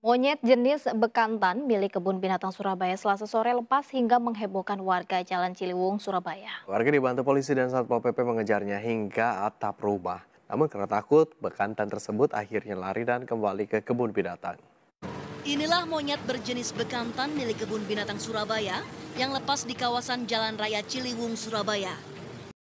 Monyet jenis bekantan milik Kebun Binatang Surabaya selasa sore lepas hingga menghebohkan warga Jalan Ciliwung, Surabaya. Warga dibantu polisi dan Satpol PP mengejarnya hingga atap rumah. Namun karena takut, bekantan tersebut akhirnya lari dan kembali ke kebun binatang. Inilah monyet berjenis bekantan milik Kebun Binatang Surabaya yang lepas di kawasan Jalan Raya Ciliwung, Surabaya.